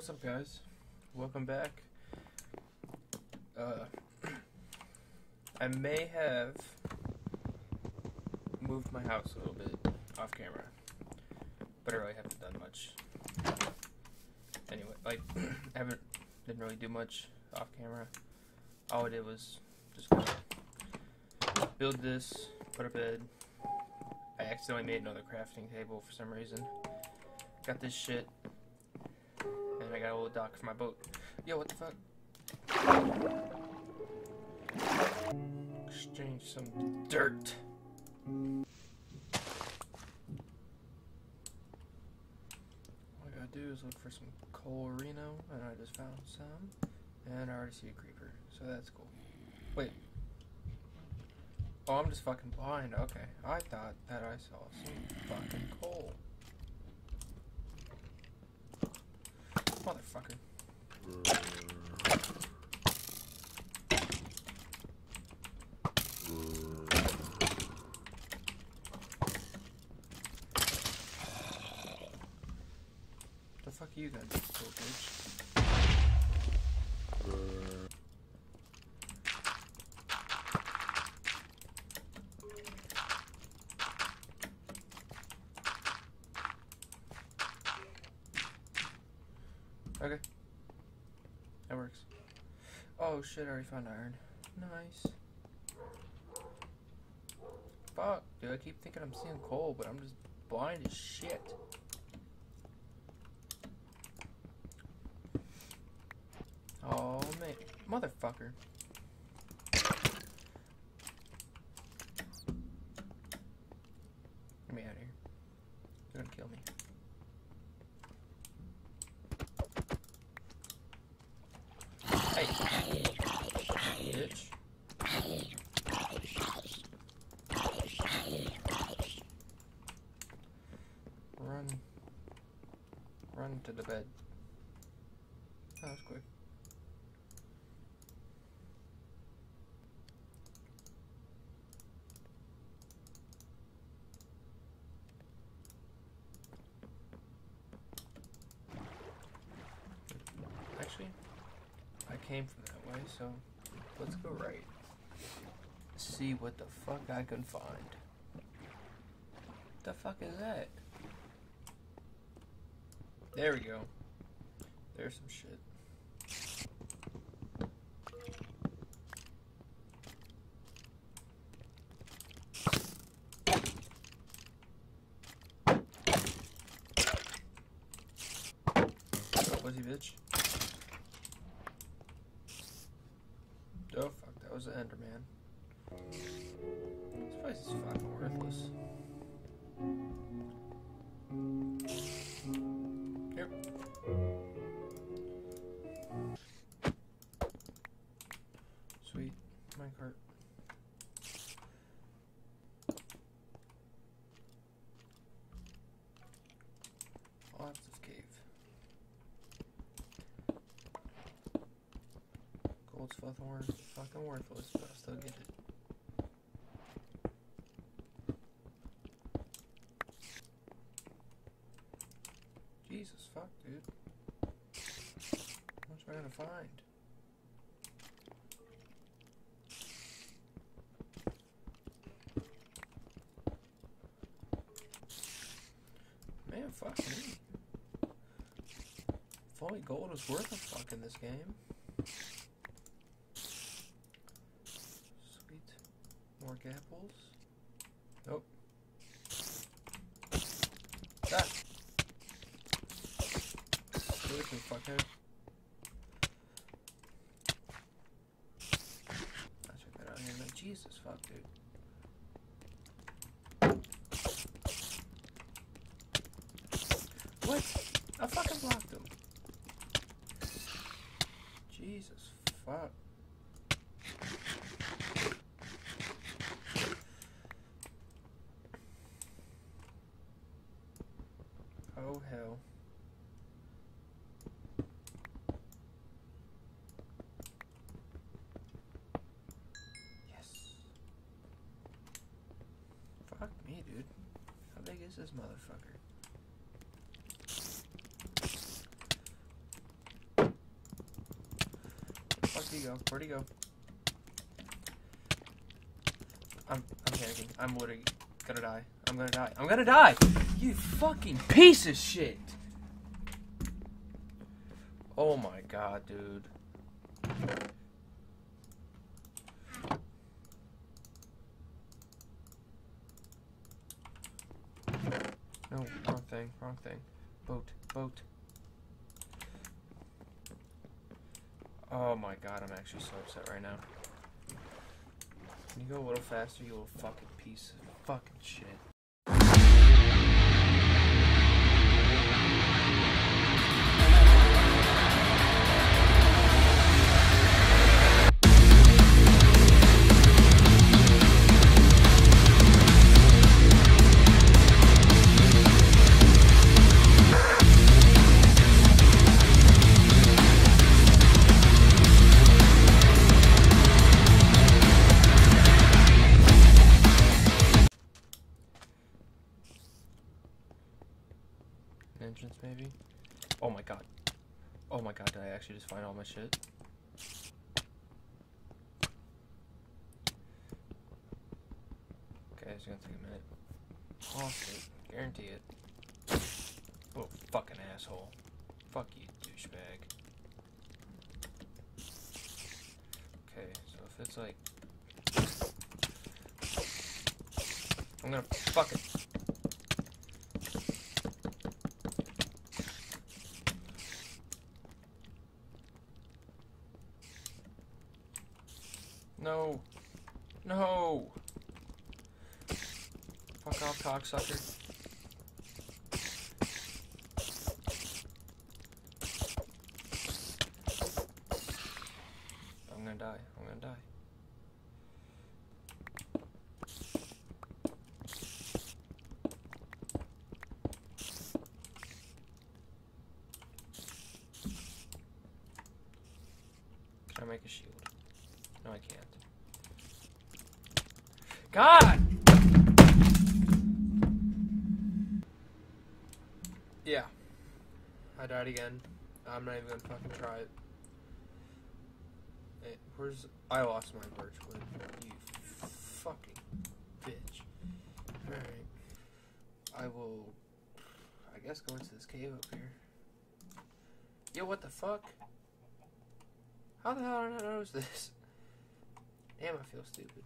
What's up, guys? Welcome back. Uh, I may have moved my house a little bit off camera, but I really haven't done much. Anyway, like, I haven't didn't really do much off camera. All I did was just build this, put a bed. I accidentally made another crafting table for some reason. Got this shit I got a little dock for my boat. Yo, what the fuck? Exchange some dirt. All I gotta do is look for some coal reno, and I just found some. And I already see a creeper, so that's cool. Wait. Oh, I'm just fucking blind. Okay. I thought that I saw some fucking coal. Motherfucker. The fuck are you guys, little bitch? Okay. That works. Oh shit, I already found iron. Nice. Fuck, dude, I keep thinking I'm seeing coal, but I'm just blind as shit. Oh man, motherfucker. Get me out of here. You're gonna kill me. Hey. Bitch. Run. Run to the bed. That was quick. Actually, I came from that way, so let's go right. See what the fuck I can find. The fuck is that? There we go. There's some shit. What was he, bitch? Oh fuck, that was the Enderman. Fucking, fucking worthless, but I'll still get it. Jesus fuck, dude. Much am I gonna find? Man, fuck me. If only gold was worth a fuck in this game. More apples. Nope. Ah! Really. I check that out here Jesus fuck dude. What? I fucking blocked him. Jesus fuck. Oh hell. Yes. Fuck me, dude. How big is this motherfucker? fuck did he go? Where'd he go? I'm I'm panicking. I'm literally gonna die. I'm gonna die. I'm gonna die! You fucking piece of shit! Oh my god, dude. No, wrong thing, wrong thing. Boat, boat. Oh my god, I'm actually so upset right now. Can you go a little faster, you little fucking piece of fucking shit? It's gonna take a minute. It. Guarantee it. Oh, fucking asshole. Fuck you, douchebag. Okay, so if it's like. I'm gonna fuck it. No. No. Fuck off, cocksucker. I'm gonna die. I'm gonna die. Can I make a shield? No, I can't. God! Yeah. I died again. I'm not even gonna fucking try it. Hey, where's. I lost my birchwood. You fucking bitch. Alright. I will. I guess go into this cave up here. Yo, what the fuck? How the hell did I not notice this? Damn, I feel stupid.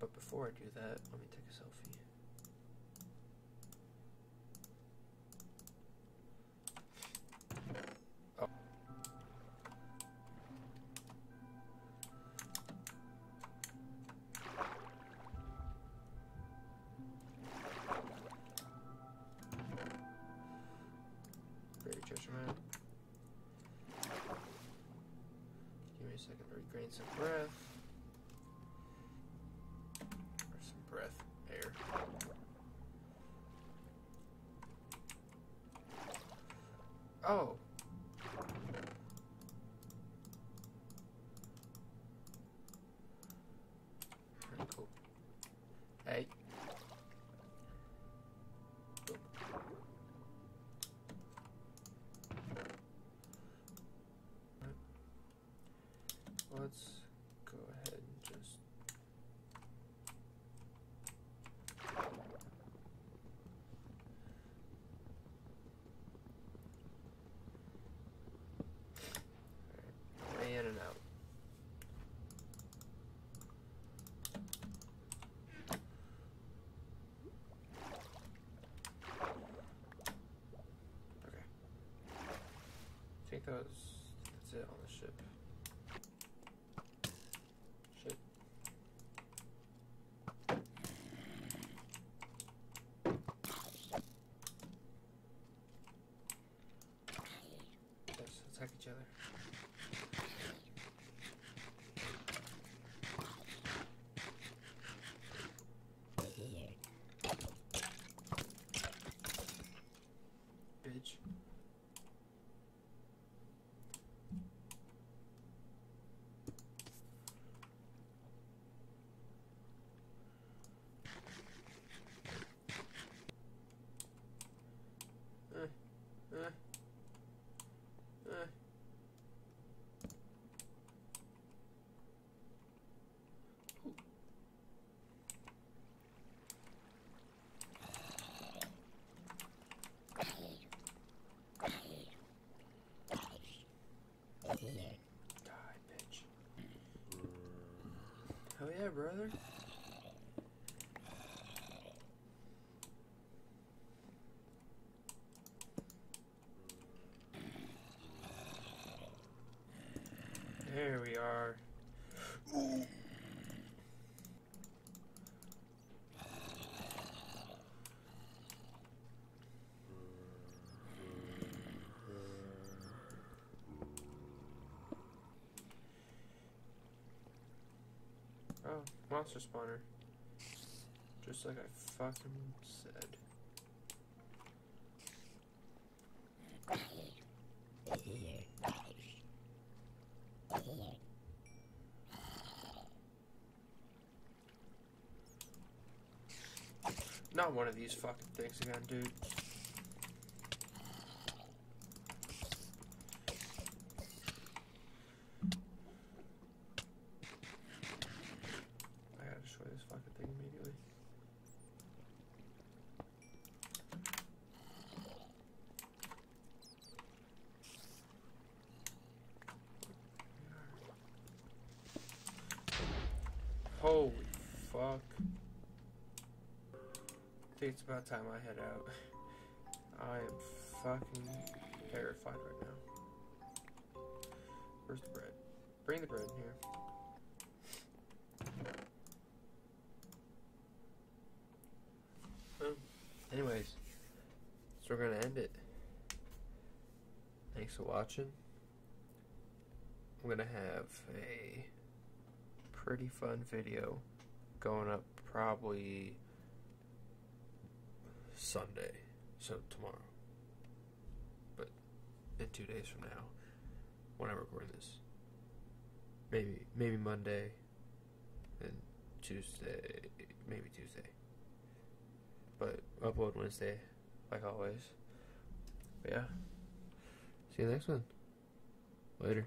But before I do that, let me take a selfie. Oh. Give me a second to regain some breath. Or some breath. Air. Oh. Very cool. Hey. Let's go ahead and just. Alright, in and out. Okay. I think that that's it on the ship. Shit. Let's attack each other. Bitch. yeah, brother. There we are. Oh, monster spawner. Just like I fucking said. Not one of these fucking things again, dude. I gotta destroy this fucking thing immediately. Holy fuck. I think it's about time I head out. I am fucking terrified right now. Where's the bread? Bring the bread in here. Well, anyways, so we're gonna end it. Thanks for watching. I'm gonna have a pretty fun video going up probably Sunday, so tomorrow. But in two days from now, when I record this, maybe maybe Monday, and Tuesday, maybe Tuesday. But upload Wednesday, like always. But yeah. See you next one. Later.